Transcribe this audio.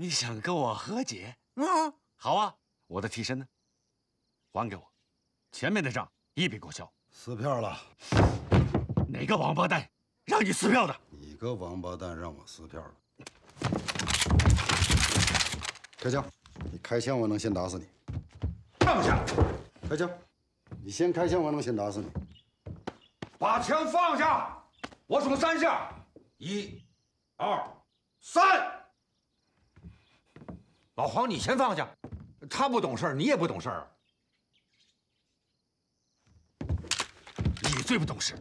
你想跟我和解？嗯，好啊，我的替身呢？还给我，前面的账一笔勾销。撕票了，哪个王八蛋让你撕票的？你个王八蛋让我撕票了。开枪！你开枪，我能先打死你。放下，开枪！你先开枪，我能先打死你。把枪放下，我数三下，一、二、三。老黄，你先放下，他不懂事儿，你也不懂事。你最不懂事。